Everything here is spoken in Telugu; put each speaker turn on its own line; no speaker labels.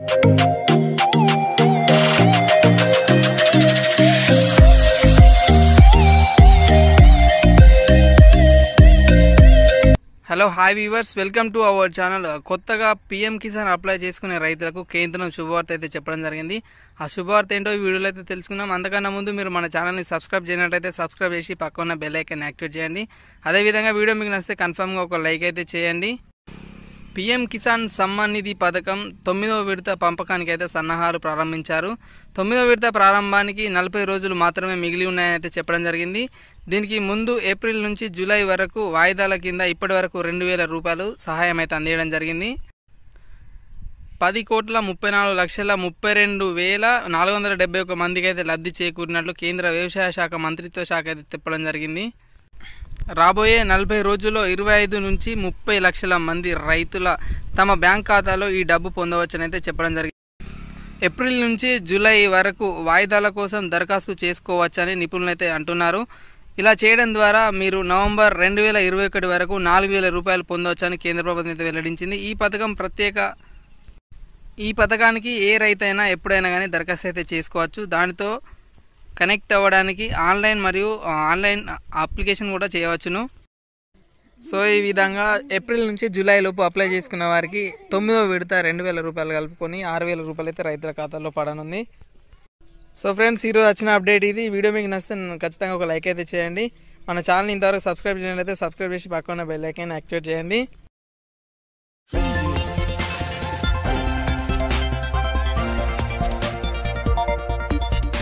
Hello hi viewers welcome to our channel కొత్తగా పిఎం కిసాన్ అప్లై చేసుకునే రైతులకు కేంద్రం శుభవార్త అయితే చెప్పడం జరిగింది. ఆ శుభవార్త ఏంటో ఈ వీడియోలో అయితే తెలుసుకుందాం. అంతకన్నా ముందు మీరు మన ఛానల్ని సబ్స్క్రైబ్ చేయనట్లయితే సబ్స్క్రైబ్ చేసి పక్కన బెల్ ఐకాన్ యాక్టివేట్ చేయండి. అదేవిధంగా వీడియో మీకు నచ్చితే కన్ఫర్మ్గా ఒక లైక్ అయితే చేయండి. పీఎం కిసాన్ సమ్మాన్ నిధి పథకం తొమ్మిదవ విడత పంపకానికి అయితే సన్నాహాలు ప్రారంభించారు. తొమ్మిదవ విడత ప్రారంభానికి నలభై రోజులు మాత్రమే మిగిలి ఉన్నాయని అయితే చెప్పడం జరిగింది. దీనికి ముందు ఏప్రిల్ నుంచి జూలై వరకు వాయిదాల కింద ఇప్పటి వరకు రెండు వేల రూపాయలు సహాయం అయితే అందేయడం జరిగింది. పది కోట్ల ముప్పై నాలుగు లక్షల ముప్పై రెండు వేల నాలుగు వందల డెబ్బై ఒక మందికి అయితే లబ్ధి చేకూరినట్లు కేంద్ర వ్యవసాయ శాఖ మంత్రిత్వ శాఖ అయితే చెప్పడం జరిగింది. రాబోయే నలభై రోజుల్లో ఇరవై ఐదు నుంచి ముప్పై లక్షల మంది రైతుల తమ బ్యాంక్ ఖాతాలో ఈ డబ్బు పొందవచ్చని అయితే చెప్పడం జరిగింది. ఏప్రిల్ నుంచి జూలై వరకు వాయిదాల కోసం దరఖాస్తు చేసుకోవచ్చని నిపుణులు అయితే అంటున్నారు. ఇలా చేయడం ద్వారా మీరు నవంబర్ రెండు వేల ఇరవై ఒకటి వరకు నాలుగు వేల రూపాయలు పొందవచ్చని కేంద్ర ప్రభుత్వం అయితే వెల్లడించింది. ఈ పథకం ప్రత్యేక ఈ పథకానికి ఏ రైతైనా ఎప్పుడైనా కానీ దరఖాస్తు అయితే చేసుకోవచ్చు. దానితో కనెక్ట్ అవ్వడానికి ఆన్లైన్ మరియు ఆన్లైన్ అప్లికేషన్ కూడా చేయవచ్చును. సో ఈ విధంగా ఏప్రిల్ నుంచి జూలై లోపు అప్లై చేసుకున్న వారికి తొమ్మిదో విడత రెండు వేల రూపాయలు కలుపుకొని ఆరు వేల రూపాయలు అయితే రైతుల ఖాతాలో పడనుంది. సో ఫ్రెండ్స్ ఈరోజు వచ్చిన అప్డేట్ ఇది. వీడియో మీకు నచ్చితే ఖచ్చితంగా ఒక లైక్ అయితే చేయండి. మన ఛానల్ ఇంతవరకు సబ్స్క్రైబ్ చేయనట్లయితే సబ్స్క్రైబ్ చేసి పక్కన బెల్ ఐకాన్ యాక్టివేట్ చేయండి.